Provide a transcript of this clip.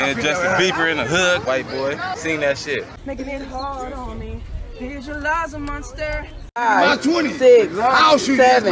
And Justin Bieber in the hood, white boy. seen that shit. Making it hard on me. Visualize a monster. Five, 20. six, I'll shoot you. seven,